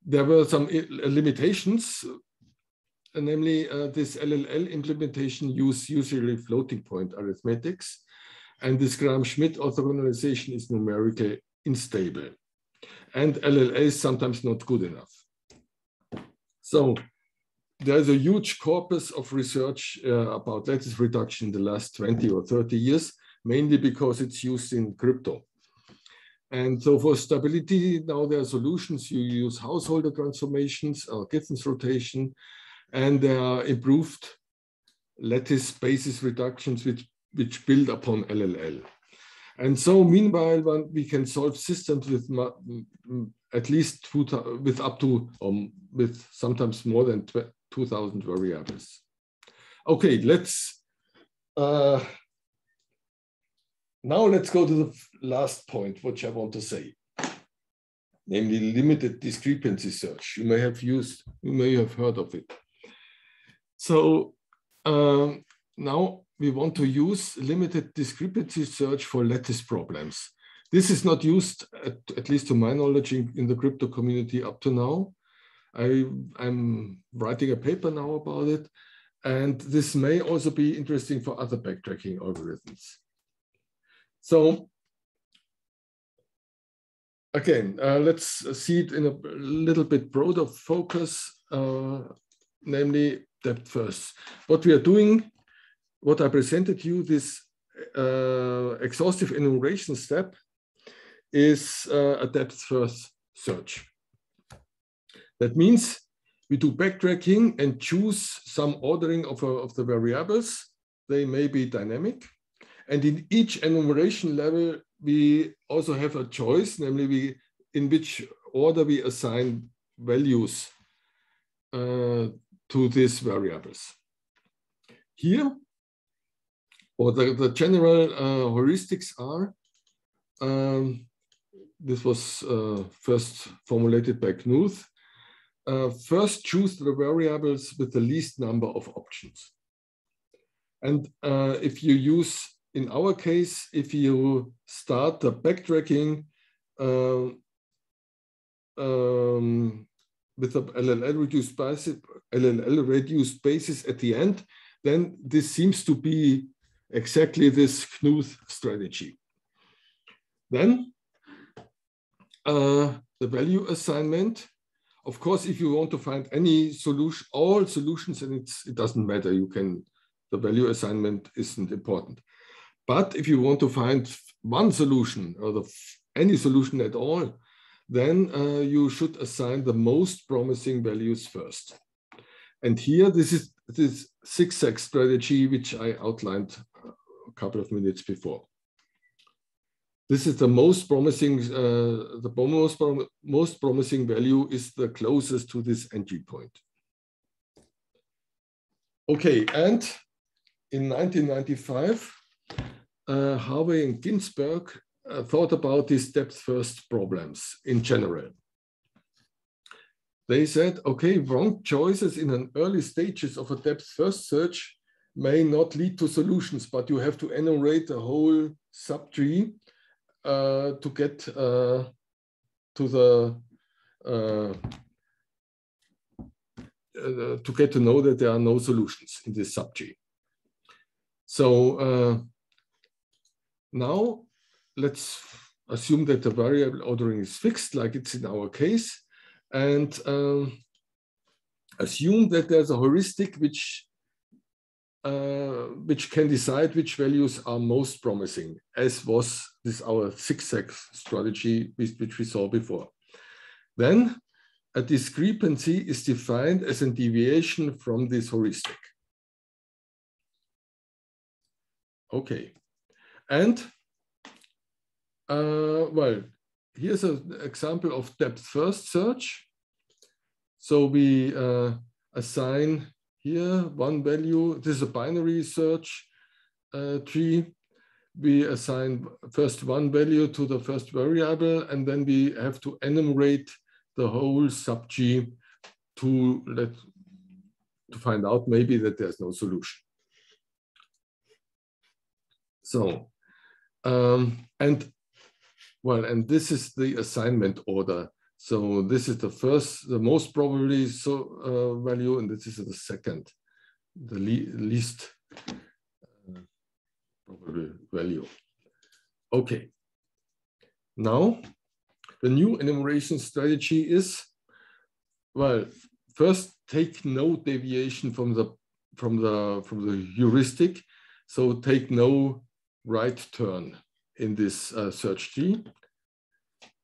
there were some limitations, namely uh, this LLL implementation use usually floating point arithmetics, and this Gram-Schmidt orthogonalization is numerically unstable and LLA is sometimes not good enough. So there's a huge corpus of research uh, about lattice reduction in the last 20 or 30 years, mainly because it's used in crypto. And so for stability, now there are solutions. You use Householder transformations or Givens rotation, and there are improved lattice basis reductions which, which build upon LLL. And so meanwhile, we can solve systems with at least two, with up to, um, with sometimes more than 2000 variables. Okay, let's, uh, now let's go to the last point, which I want to say, namely limited discrepancy search. You may have used, you may have heard of it. So um, now we want to use limited discrepancy search for lattice problems. This is not used, at, at least to my knowledge, in, in, the crypto community up to now. I, I'm writing a paper now about it, and this may also be interesting for other backtracking algorithms. So again, uh, let's see it in a little bit broader focus, uh, namely depth first. What we are doing, what I presented you, this uh, exhaustive enumeration step is uh, a depth first search. That means we do backtracking and choose some ordering of, a, of the variables. They may be dynamic. And in each enumeration level, we also have a choice, namely we, in which order we assign values uh, to these variables. Here, or the, the general uh, heuristics are, um, this was uh, first formulated by Knuth, uh, first choose the variables with the least number of options. And uh, if you use, in our case, if you start the backtracking uh, um, with the LLL reduced basis, LLL reduced basis at the end, then this seems to be exactly this Knuth strategy. Then uh, the value assignment. Of course, if you want to find any solution, all solutions, and it doesn't matter, you can, the value assignment isn't important. But if you want to find one solution or the, any solution at all, then uh, you should assign the most promising values first. And here, this is this zigzag strategy, which I outlined a couple of minutes before. This is the most promising, uh, the most, prom most promising value is the closest to this entry point. Okay, and in 1995, uh, Harvey and Ginsberg uh, thought about these depth first problems in general. They said, okay, wrong choices in an early stages of a depth first search may not lead to solutions, but you have to enumerate the whole subtree uh, to get uh, to the uh, to get to know that there are no solutions in this subtree. So now let's assume that the variable ordering is fixed like it's in our case and um, assume that there's a heuristic which uh, which can decide which values are most promising, as was this our zigzag strategy which we saw before. Then a discrepancy is defined as a deviation from this heuristic. Okay, and uh, well, here's an example of depth first search. So we uh, assign here one value. This is a binary search uh, tree. We assign first one value to the first variable, and then we have to enumerate the whole sub G to let to find out maybe that there's no solution. So, um, and well, and this is the assignment order. So this is the first, the most probably so uh, value, and this is the second, the le least uh, probable value. Okay. Now, the new enumeration strategy is, well, first take no deviation from the from the from the heuristic. So take no right turn in this uh, search tree.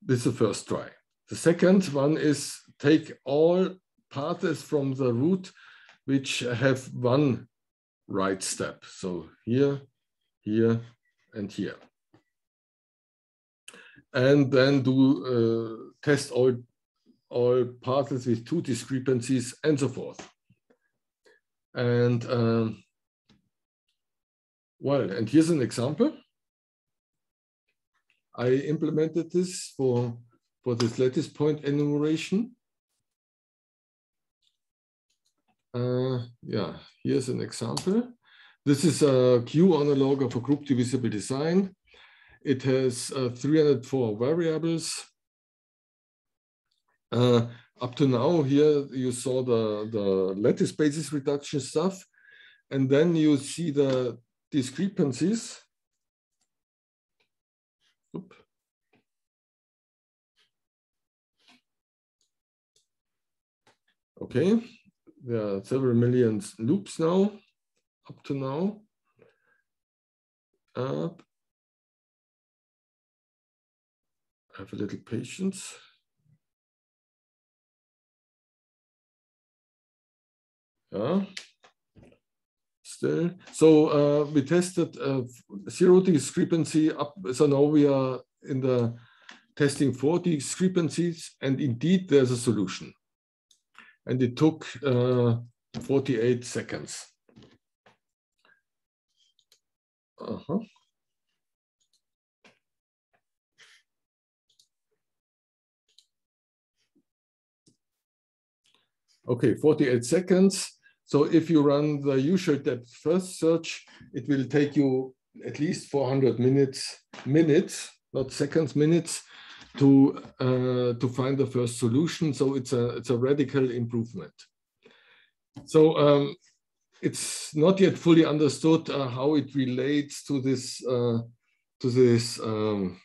This is the first try. The second one is take all paths from the root which have one right step. So here, here, and here. And then do uh, test all, all paths with two discrepancies and so forth. And um, well, and here's an example. I implemented this for, for this lattice point enumeration. Uh, yeah, here's an example. This is a Q analog of a group divisible design. It has uh, 304 variables. Uh, up to now here, you saw the, the lattice basis reduction stuff. And then you see the discrepancies. Oop. Okay, there are several million loops now, up to now. Uh, have a little patience. Yeah. Still, so uh, we tested uh, zero discrepancy up. So now we are in the testing for discrepancies, and indeed there's a solution and it took uh, 48 seconds. Uh -huh. Okay, 48 seconds. So if you run the usual depth first search, it will take you at least 400 minutes, minutes, not seconds, minutes, to uh, to find the first solution. So it's a it's a radical improvement. So um, it's not yet fully understood uh, how it relates to this uh, to this um,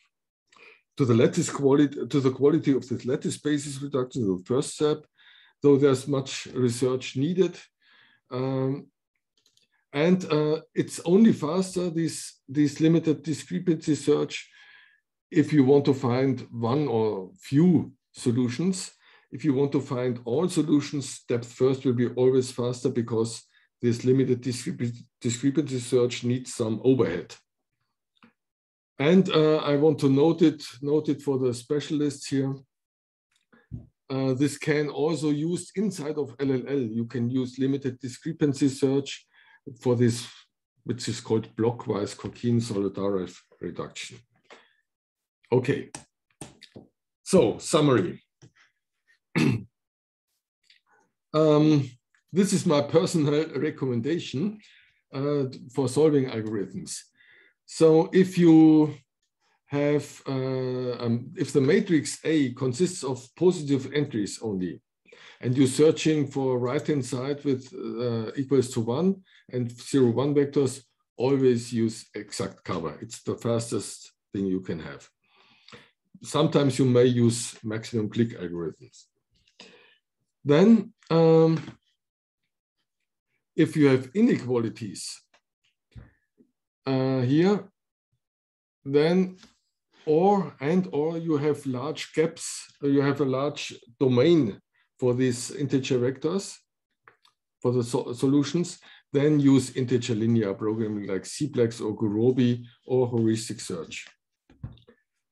to the lattice quality to the quality of this lattice basis reduction, the first step. Though there's much research needed. Um, and uh, it's only faster, this, this limited discrepancy search, if you want to find one or few solutions, if you want to find all solutions, depth first will be always faster because this limited discrepancy search needs some overhead. And uh, I want to note it, note it for the specialists here. Uh, this can also use inside of LLL. You can use limited discrepancy search for this, which is called blockwise Korkine-Zolotarev reduction. Okay, so summary. (clears throat) um, this is my personal recommendation uh, for solving algorithms. So if you have, uh, um, if the matrix A consists of positive entries only, and you're searching for right-hand side with uh, equals to one and zero one vectors, always use exact cover. It's the fastest thing you can have sometimes you may use maximum clique algorithms. Then, um, if you have inequalities uh, here, then or and or you have large gaps, you have a large domain for these integer vectors for the so solutions, then use integer linear programming like CPLEX or Gurobi or heuristic search.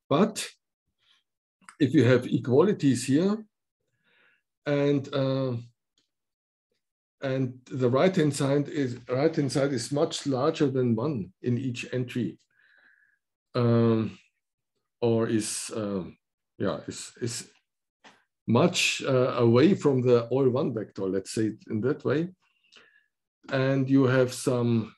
But if you have equalities here and uh, and the right hand side is right hand side is much larger than one in each entry um, or is um, yeah is is much uh, away from the all one vector let's say it in that way and you have some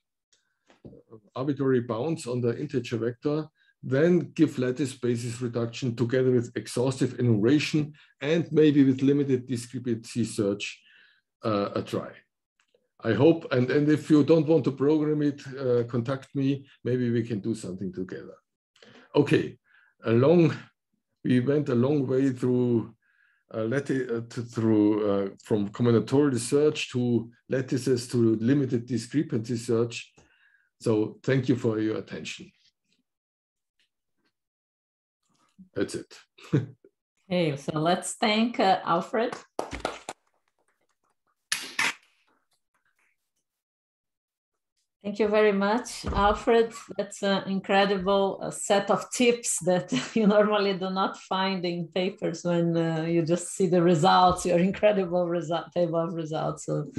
arbitrary bounds on the integer vector then give lattice basis reduction together with exhaustive enumeration and maybe with limited discrepancy search uh, a try. I hope, and, and if you don't want to program it, uh, contact me, maybe we can do something together. Okay, a long, we went a long way through uh, lattice, uh, to, through uh, from combinatorial search to lattices to limited discrepancy search. So thank you for your attention. That's it. (laughs) okay, so let's thank uh, Alfred. Thank you very much, Alfred. That's an incredible uh, set of tips (laughs) that you normally do not find in papers when uh, you just see the results, your incredible result, table of results. So,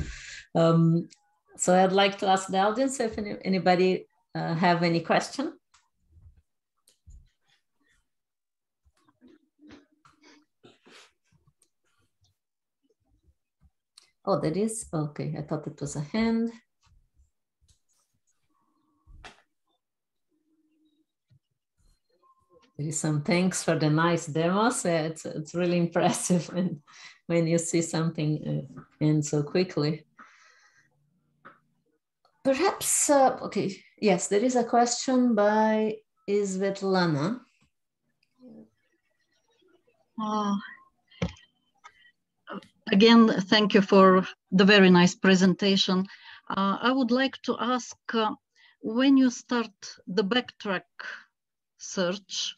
um, so I'd like to ask the audience if any, anybody uh, have any question. Oh, there is, okay, I thought it was a hand. Some thanks for the nice demos. It's, it's really (laughs) impressive when, when you see something uh, end so quickly. Perhaps, uh, okay, yes, there is a question by Svetlana. Uh, again, thank you for the very nice presentation. Uh, I would like to ask, uh, when you start the backtrack search,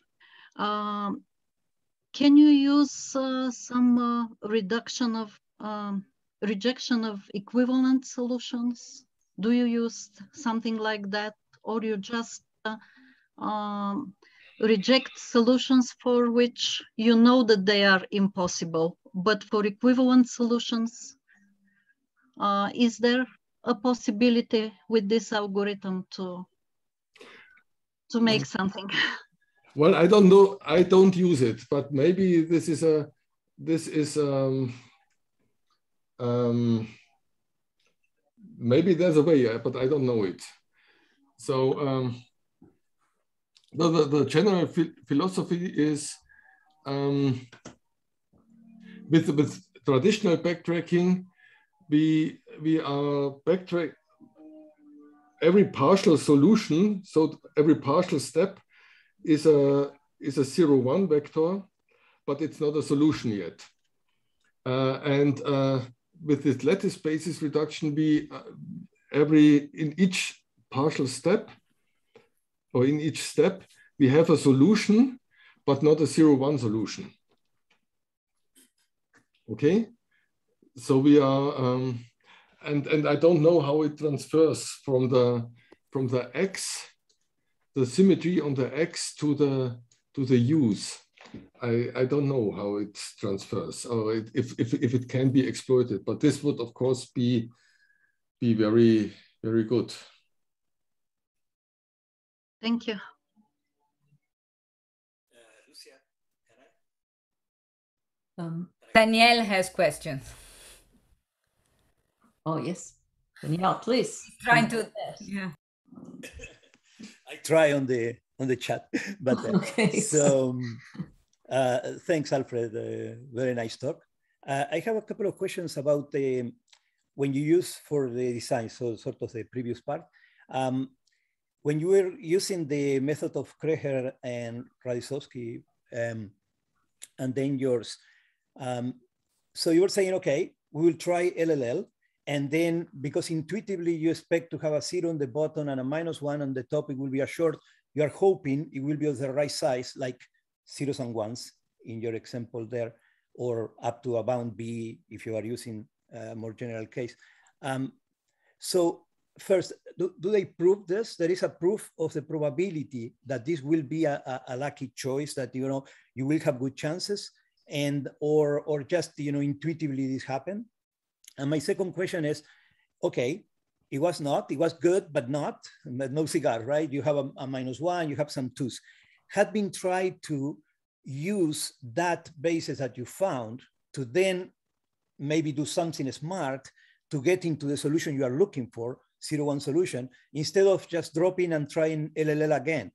um, can you use uh, some uh, reduction of um, rejection of equivalent solutions? Do you use something like that, or you just uh, um, reject solutions for which you know that they are impossible, but for equivalent solutions, uh, is there a possibility with this algorithm to to make something? (laughs) Well, I don't know. I don't use it, but maybe this is a this is um, um, maybe there's a way, but I don't know it. So um, the, the, the general philosophy is um, with with traditional backtracking, we we are backtrack every partial solution. So every partial step is a, is a zero one vector, but it's not a solution yet. Uh, and uh, with this lattice basis reduction, we uh, every in each partial step or in each step, we have a solution, but not a zero one solution. Okay, so we are, um, and and I don't know how it transfers from the from the x the symmetry on the x to the to the u's. I, I don't know how it transfers or it, if, if, if it can be exploited, but this would of course be, be very, very good. Thank you. Uh, um, Danielle has questions. Oh, yes. Danielle, please. trying to, yeah. (laughs) I try on the on the chat, (laughs) but uh, (laughs) okay. so um, uh, thanks, Alfred. Uh, very nice talk. Uh, I have a couple of questions about the when you use for the design, so sort of the previous part. Um, when you were using the method of Kreher and Radziszowski, um, and then yours, um, so you were saying, okay, we will try LLL, and then because intuitively you expect to have a zero on the bottom and a minus one on the top, it will be a short. You are hoping it will be of the right size, like zeros and ones in your example there, or up to a bound B if you are using a more general case. Um, so first, do, do, they prove this? There is a proof of the probability that this will be a, a, a lucky choice that you know you will have good chances, and or or just you know intuitively this happen. And my second question is, okay, it was not, it was good, but not, but no cigar, right? You have a, a minus one, you have some twos. Had been tried to use that basis that you found to then maybe do something smart to get into the solution you are looking for, zero one solution, instead of just dropping and trying LLL again.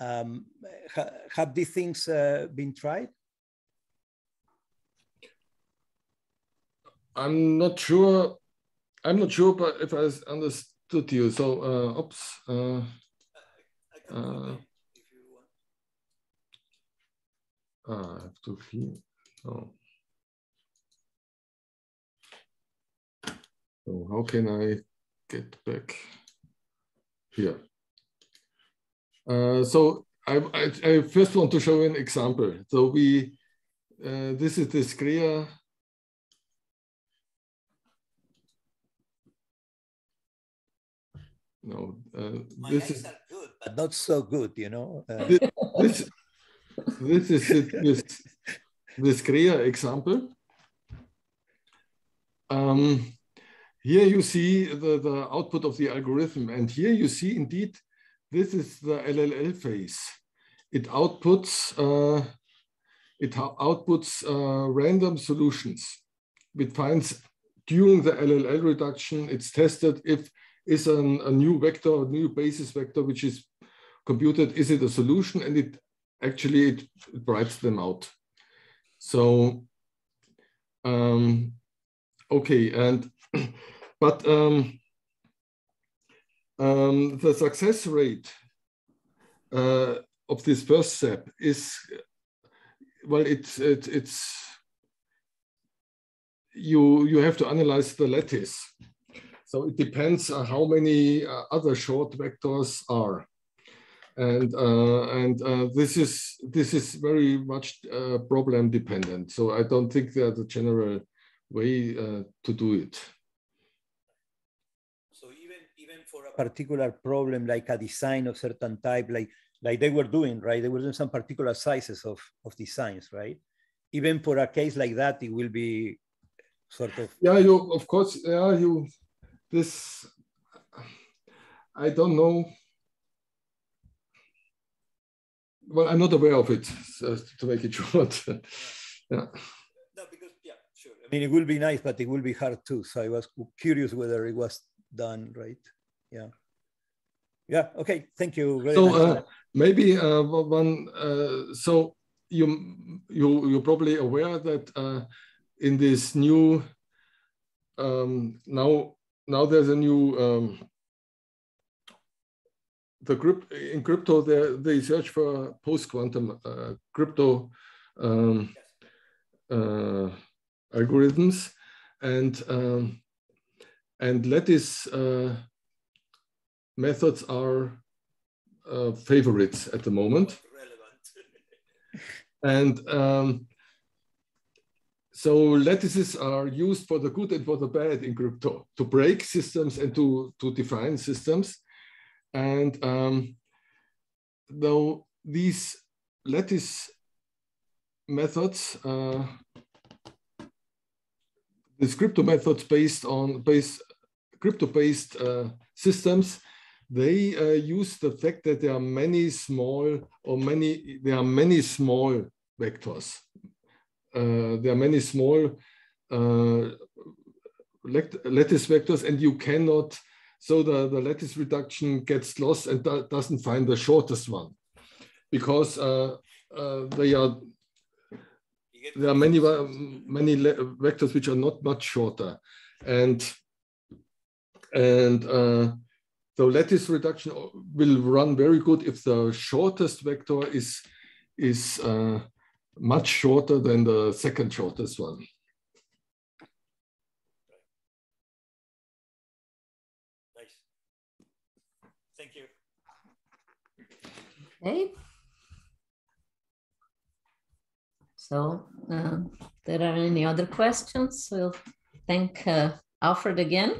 Um, ha have these things uh, been tried? I'm not sure. I'm not sure, but if I understood you. So, uh, oops. Uh, uh, ah, I have to feel. Oh. So how can I get back here? Uh, so I, I, I, first want to show an example. So we, uh, this is the Screa no uh, this is good but not so good you know uh, this, this, is it, this this Kreher example. Um, here you see the, the output of the algorithm and here you see indeed this is the LLL phase. It outputs uh, it outputs uh, random solutions. It finds during the LLL reduction, it's tested if is an, a new vector, a new basis vector, which is computed, is it a solution? And it actually, it, it writes them out. So, um, okay, and, (clears throat) but um, um, the success rate uh, of this first step is, well, it's, it, it's, you, you have to analyze the lattice. So it depends on how many uh, other short vectors are. And, uh, and uh, this, is, this is very much uh, problem dependent. So I don't think there's a general way uh, to do it. So even, even for a particular problem, like a design of certain type, like, like they were doing, right? They were doing some particular sizes of, of designs, right? Even for a case like that, it will be sort of yeah you of course yeah you this i don't know. Well i'm not aware of it so to make it (laughs) short. Yeah. No because yeah sure. I mean it will be nice but it will be hard too. So i was curious whether it was done right. Yeah. Yeah okay. Thank you. Very so nice. uh, maybe uh, one uh, so you you you're probably aware that uh, in this new um, now now there's a new um, the crypt, in crypto they, they search for post quantum uh, crypto um, uh, algorithms and um, and lattice uh, methods are uh, favorites at the moment. (laughs) And um, so lattices are used for the good and for the bad in crypto to break systems and to, to define systems. And um, though these lattice methods, uh, these crypto methods based on based crypto-based uh, systems, they uh, use the fact that there are many small or many there are many small vectors there are many small uh, lattice vectors and you cannot, so the, the lattice reduction gets lost and doesn't find the shortest one. Because uh, they are there are many many vectors which are not much shorter. And and uh, the lattice reduction will run very good if the shortest vector is is uh, much shorter than the second shortest one. Nice. Thank you. Okay. So, uh, there are any other questions? We'll thank uh, Alfred again.